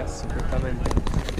Yes, completamente.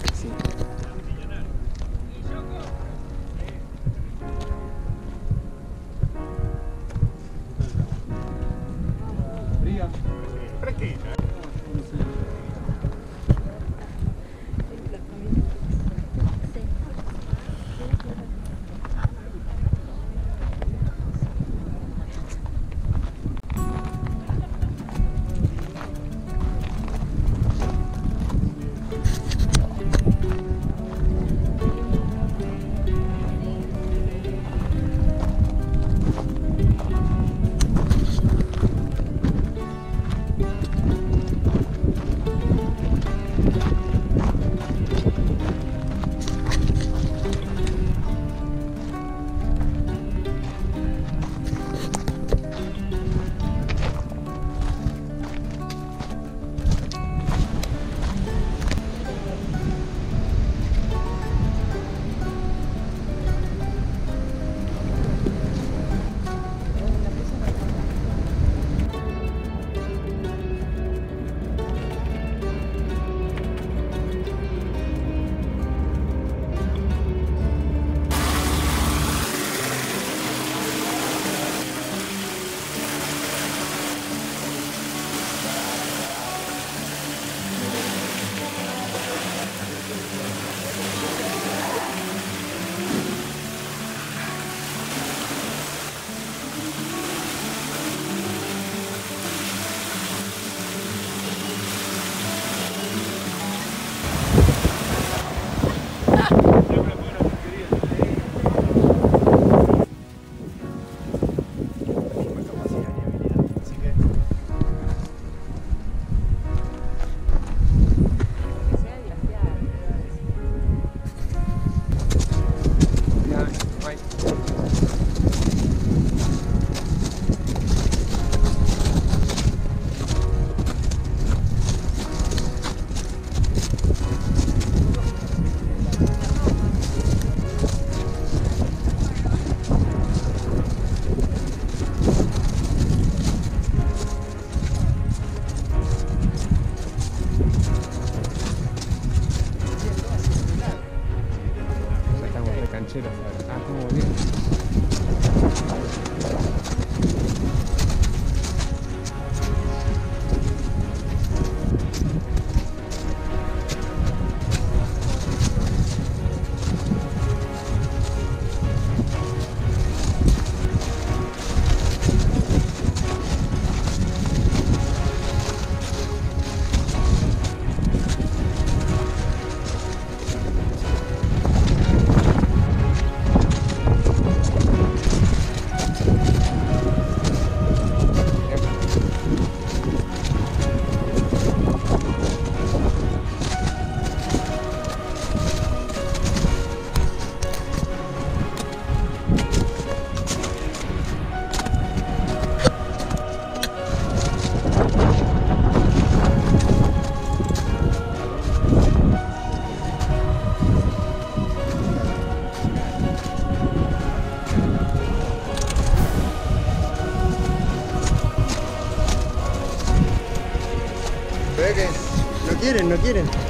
No quieren, no quieren.